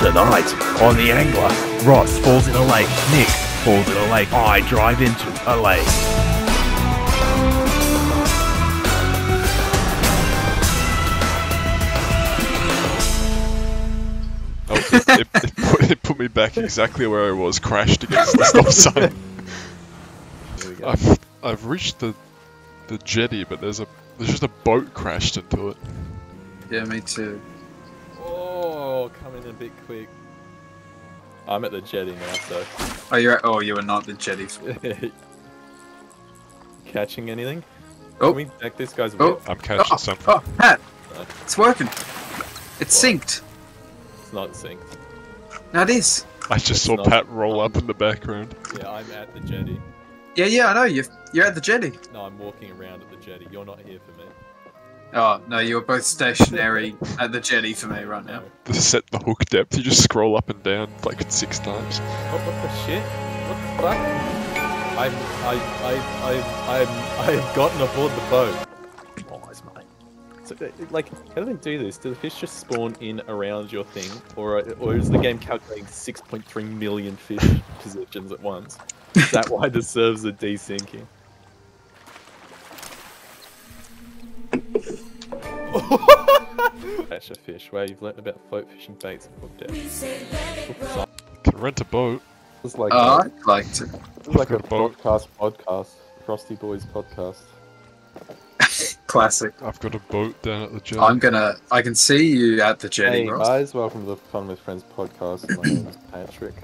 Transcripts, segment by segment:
Tonight on The Angler, Ross falls in a lake, Nick falls in a lake, I drive into a lake. Oh, it, it, it, put, it put me back exactly where I was, crashed against the stop sign. Here we go. I've I've reached the the jetty, but there's a there's just a boat crashed into it. Yeah, me too. Coming in a bit quick. I'm at the jetty now, so. Oh, you're at, oh, you are not the jetty. Catching anything? Oh. Can we deck this guy's Oh. whip? I'm catching Oh, something. oh, Pat, No, it's working. It's synced. it's not synced. No, it is. I just it's saw not- Pat roll up in the background. Yeah, I'm at the jetty. Yeah, yeah, I know. You're, you're at the jetty. No, I'm walking around at the jetty. You're not here for me. Oh, no, you're both stationary at the jetty for me right now. To set the hook depth, you just scroll up and down like six times. What, what the shit? What the fuck? I'm, I, I, I, I'm, I have gotten aboard the boat. Oh, it's mine. So, uh, like, how do they do this? Do the fish just spawn in around your thing, or or is the game calculating 6.3 million fish positions at once? Is that why the servers are desyncing? Catch a fish. Where you've learnt about float fishing baits and hook depth. Can rent a boat. It's like, Oh, a, I'd like to. it's like a Got a boat. broadcast podcast. Frosty Boys podcast. Classic. I've got a boat down at the jetty. I'm gonna. I can see you at the jetty, Hey Ross. guys, welcome to the Fun with Friends podcast. My name is Patrick.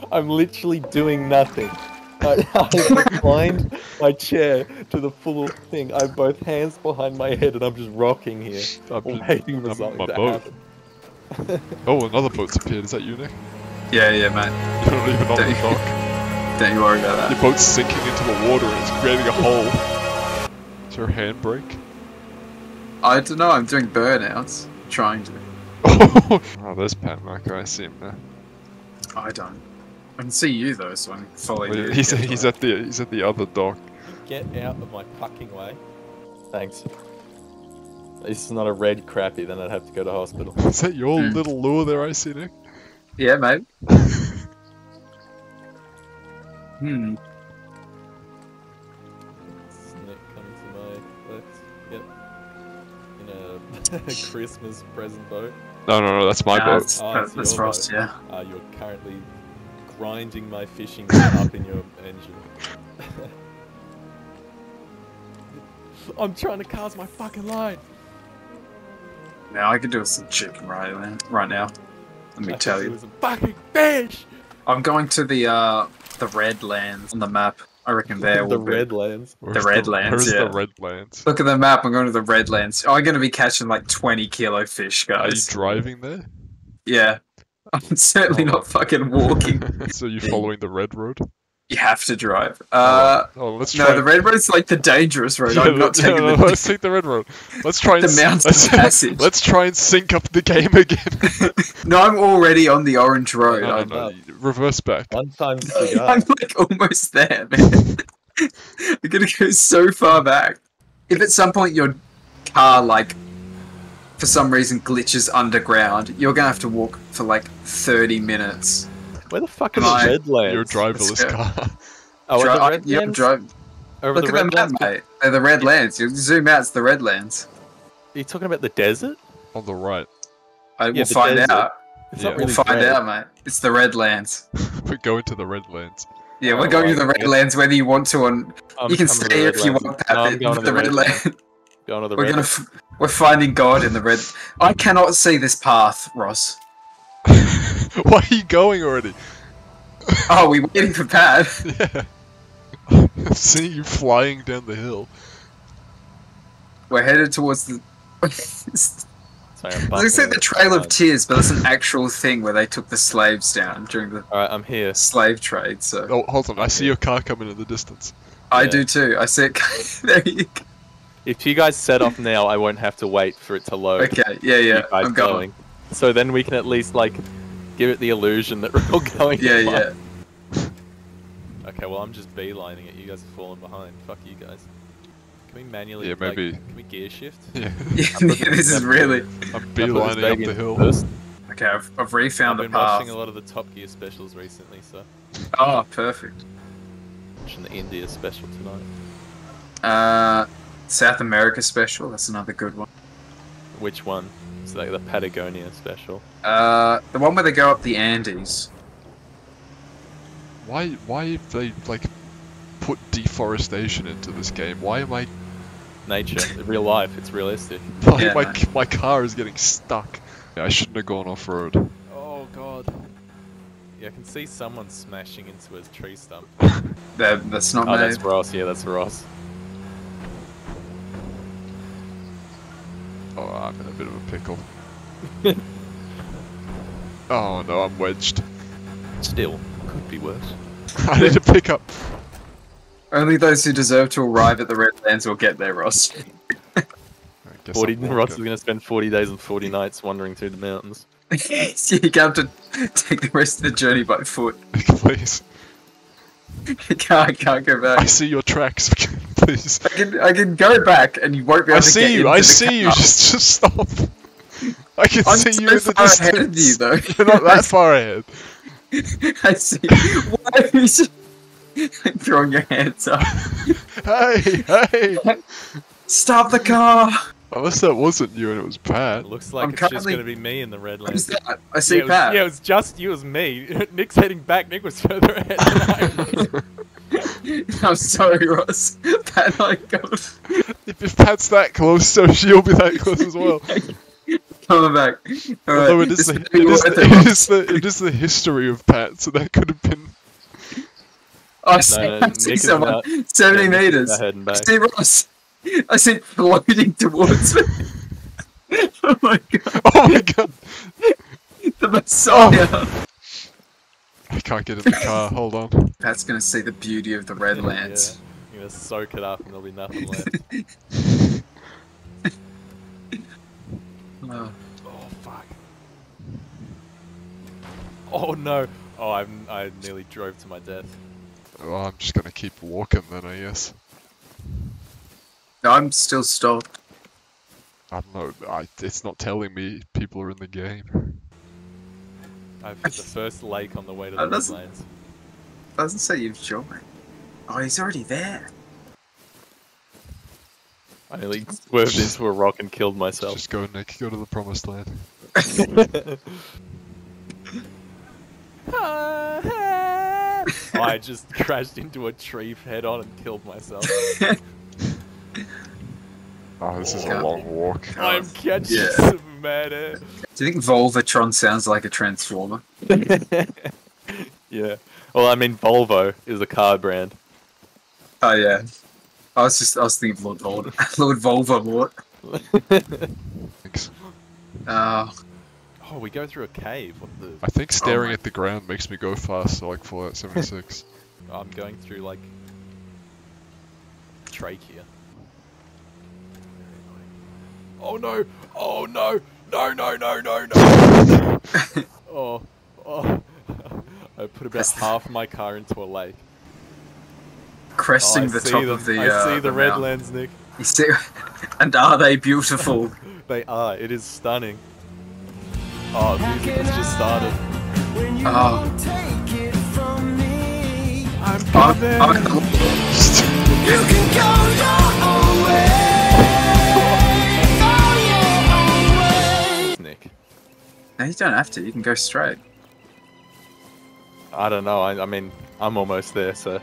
I'm literally doing nothing. I, I reclined my chair to the full thing. I have both hands behind my head and I'm just rocking here, I'm just- oh, waiting for I'm something my to boat. happen. Oh, another boat's appeared. Is that you, Nick? Yeah, yeah, man. You're not even on the Don't you- dock. Don't you worry about Your boat's sinking into the water and it's creating a hole. Is there a handbrake? I don't know. I'm doing burnouts. Trying to. oh, there's Pat Marco. I see him now. I don't. I can see you though, so I'm following Well, you. he's, Yeah, he's at the he's at the other dock. Get out of my fucking way. Thanks. This is not a red crappie, then I'd have to go to hospital. Is that your Hmm. little lure there, I see, Nick? Yeah, mate. Hmm. Snake coming to my left. Yep. In a Christmas present boat. No, no, no, that's my Nah, boat. That's, Oh, that- it's that's Frost, boat. yeah. Uh, you're currently grinding my fishing net up in your engine. I'm trying to cast my fucking line. Now I could do some chicken right, now- right now. Let me I tell thought it you. was a fucking fish. I'm going to the uh the red lands on the map. I reckon there the will be. Redlands. Where's Redlands, Where's yeah. the Redlands? Look at the map. I'm going to the red Redlands. I'm going to be catching like 20 kilo fish, guys. Are you guys. driving there? Yeah. I'm certainly Oh. not fucking walking. so you're following the red road? you have to drive. Uh, oh, let's no, try. the red road's like the dangerous road. Yeah, I'm not no, taking no, the. let's take the red road. Let's try and The s- mountain let's, passage. Let's try and sync up the game again. No, I'm already on the orange road. no, I- no, no, Reverse back. One time. I'm like almost there, man. I'm gonna go so far back. If at some point your car like for some reason glitches underground, you're gonna have to walk for like 30 minutes. Where the fuck are Am I- the Redlands? Your driverless Let's go. car. Oh, Dri- are the I- Redlands? you're dri- Over Look the at the map, Redlands? mate. They're the Redlands. You zoom out, it's the Redlands. Are you talking about the desert? On the right. I, Yeah, we'll the find desert. out. Yeah. not We'll find red. out, mate. It's the Redlands. We're going to the Redlands. Yeah, we're Oh, going to the right. Redlands whether you want to. On I'm you can stay if you want that No, I'm going to the the Redlands. Redlands. Going to the We're gonna. Redlands. F- we're finding God in the red. I cannot see this path, Ross. Why are you going already? Oh, we waiting for Pat. Yeah. I'm seeing you flying down the hill. We're headed towards the. Sorry, I'm I was gonna say the. Trail of um, Tears, but that's an actual thing where they took the slaves down during the Alright, I'm here. slave trade. So Oh, hold on. I see your car coming in the distance. I yeah. do too. I see it. there you go. If you guys set off now, I won't have to wait for it to load. Okay, yeah, You yeah. I'm going. So then we can at least like give it the illusion that we're all going. Yeah, in yeah. Okay, well I'm just beelining it. You guys are falling behind. Fuck you guys. Can we manually? Yeah, like, maybe. can we gear shift? Yeah, Yeah, this is really I'm Can I put this beelining up the hill. first? okay. I've, I've I've refound the been watching a lot of the Top Gear specials recently, so Oh, perfect. watching the India special tonight. Uh, South America special. That's another good one. Which one? It's like the Patagonia special. Uh, the one where they go up the Andes. Why? Why have they like put deforestation into this game? Why am I? Nature, real life, it's realistic. Why Yeah, my no. my car is getting stuck. I shouldn't have gone off road. Oh god. Yeah, I can see someone smashing into a tree stump. That that's not Oh, me. that's Ross. Yeah, that's Ross. Oh, I'm in a bit of a pickle. oh no, I'm wedged. Still, could be worse. I need to pick up. Only those who deserve to arrive at the Redlands will get there, Ross. 40, Ross is going to spend 40 days and 40 nights wandering through the mountains. so you have to take the rest of the journey by foot. Please, You can't, can't go back. I see your tracks. Please. I can, I can go back and you won't be able I to get I see you. into I the see you. car. Just, just stop. I can I'm see so you in the far distance. ahead of you, though. You're not that far ahead. I see. Why are you so- throwing your hands up? Hey, hey. Stop the car! Unless that wasn't you and it was Pat. It looks like I'm it's just going to be me in the red Redlands. that? I see yeah, it was, Pat. yeah, it was just you, it was me. Nick's heading back. Nick was further ahead than I was. I'm sorry, Ross. Pat, I got If, if Pat's that close, so she'll be that close as well. coming back. All Although right, it is, the, it, is the, it, it Ross. is the it is the history of Pat, so that could have been. I see, No, no, I see someone. about- 70 Yeah, meters. ahead I see Ross. I see floating towards me. oh my god. Oh my god! The oh Messiah. I can't get in the car. Hold on. Pat's gonna see the beauty of the Redlands. Yeah, you're going to soak it up and there'll be nothing left. Oh. Oh fuck. Oh no. Oh, I'm, I nearly drove to my death. Well, I'm just gonna keep walking then, I guess. No, I'm still stopped. I don't know. I, it's not telling me people are in the game. I've hit the first lake on the way to the that's- Redlands. Doesn't say you've joined. Oh, he's already there. I nearly swerved into a rock and killed myself. Just go, Nick. Go to the promised land. I just crashed into a tree head on and killed myself. Oh, this is a long walk. I'm catching Yeah. some mad air. Eh? Do you think Volvatron sounds like a transformer? yeah. Well, I mean, Volvo is a car brand. Oh yeah. I was just I was thinking of Lord Vold Lord Voldemort. Thanks. Oh, Oh, we go through a cave. What the? I think oh staring my- at the ground makes me go faster, like Fallout 76. I'm going through like trachea. Oh no! Oh no! No! No! No! No! No! oh! Oh! I put about That's- half my car into a lake. cresting oh, the top them. of the. I uh, see the, mountain. Redlands, Nick. You see, and are they beautiful? They are. It is stunning. Oh, the music has just started. Oh, I'm I'm, coming. I'm at no, you don't have to. You can go straight. I don't know. I, I mean, I'm almost there, so.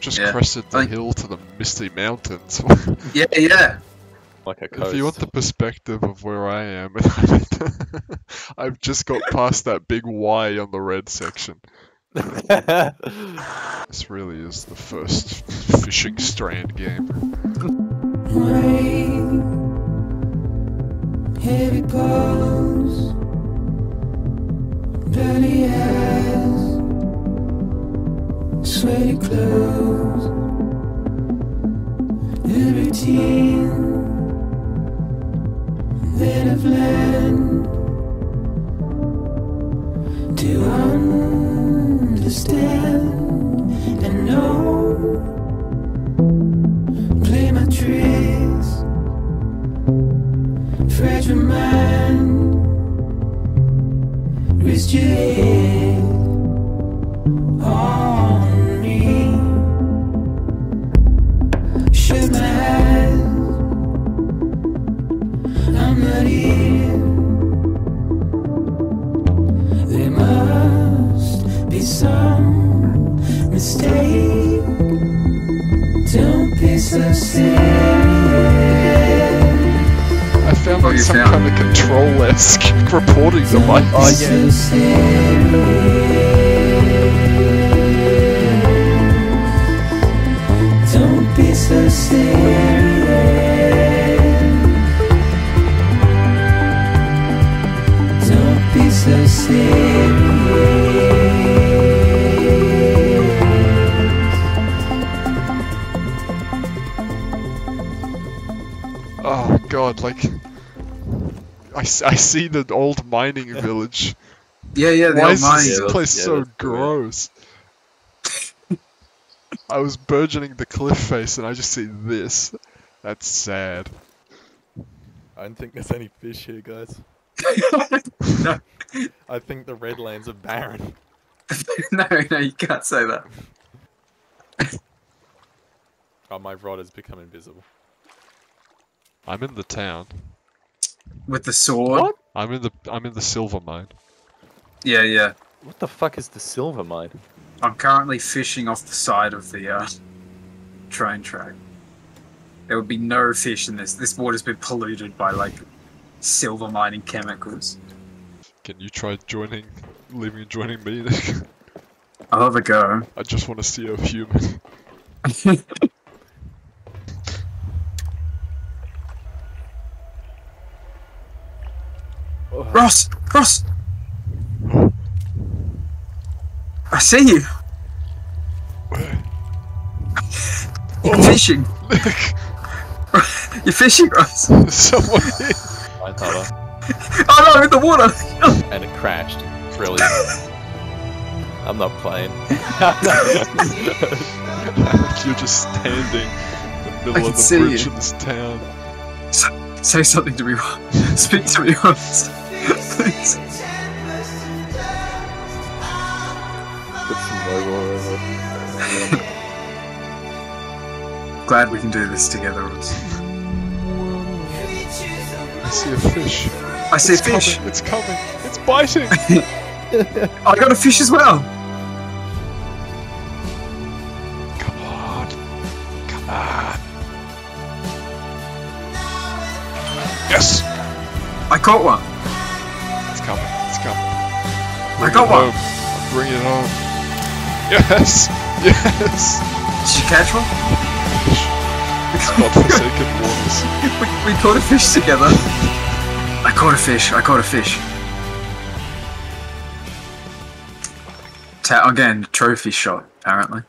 Just Yeah. crested the I- hill to the misty mountains. Yeah, yeah. Like a coast. if you want the perspective of where I am, I've just got past that big Y on the red section. This really is the first fishing strand game. Heavy clothes, sweaty clothes, the routine that I've learned to understand and know. Play my trick. fragile mind. Rest your head like some kind of control-esque recording device. Oh yeah. Don't be so serious. Don't be so serious. Oh god, like I, s- I see the old mining village. Yeah, yeah, the Why old is mining. this Yeah, place yeah, so gross? I was burgeoning the cliff face and I just see this. That's sad. I don't think there's any fish here, guys. no, I think the Redlands are barren. no, no, you can't say that. Oh, my rod has become invisible. I'm in the town. With the sword. I'm in the I'm in the silver mine. Yeah, yeah. What the fuck is the silver mine? I'm currently fishing off the side of the uh, train track. There would be no fish in this. This water's been polluted by like silver mining chemicals. Can you try joining leaving and joining me? I'll have a go. I just want to see a human. Ross! Ross! I see you! You're oh. fishing! Look! You're fishing, Ross! Someone here. I thought Oh no, in the water! and it crashed. Brilliant. I'm not playing. You're just standing in the middle of the see bridge you. in this town. Say something to me, Ross. Speak to me, Ross. Please. Put some logo over. Glad we can do this together, I see a fish. I see a fish! Coming. It's coming. It's biting. I got a fish as well! Come on. Come on. Yes. I caught one! I Bring got it one! home. Bring it home. Yes. Yes. Did you catch one? Godforsaken waters. we, we caught a fish together. I caught a fish. I caught a fish. Ta- again, trophy shot, apparently.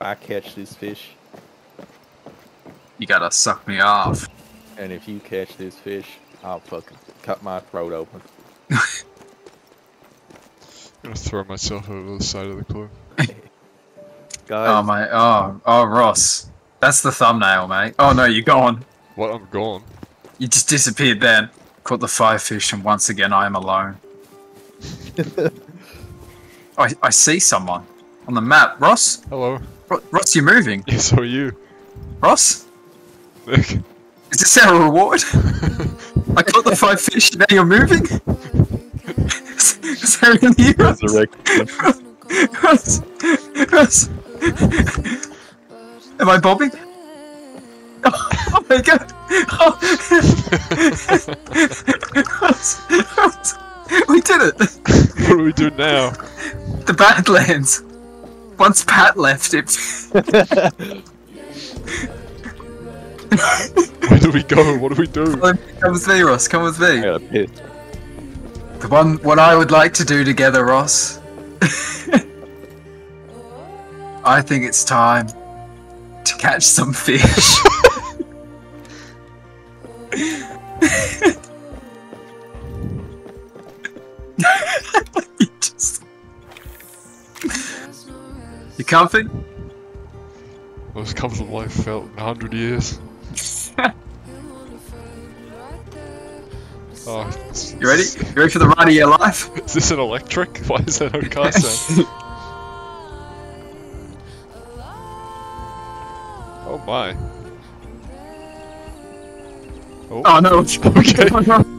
I catch this fish, You gotta suck me off. and if you catch this fish, I'll fucking cut my throat open. I'm gonna throw myself over the side of the cliff. Guys, Oh my, oh, oh Ross. That's the thumbnail, mate. Oh no, you're gone. What? I'm gone. You just disappeared then. Caught the five fish, and once again I am alone. I, I see someone on the map. Ross? Hello. Ro- Ross, you're moving. Yes, so are you. Ross? Nick. Is this our reward? I caught the five fish, now you're moving? is, there really you? Ross? Ross? Ross? Am I bobbing? Oh, oh my god! Oh. Ross, Ross, we did it! what do we do now? The Badlands. Once Pat left it. Where do we go? What do we do? Come with me, Ross. Come with I me. got a piss. The one, what I would like to do together, Ross. I think it's time to catch some fish. You comfy? Most comfortable I've felt in a hundred years. Oh, is- You ready? You ready for the ride of your life? Is this an electric? Why is there no car sound? Oh my. Oh no! Okay. Oh,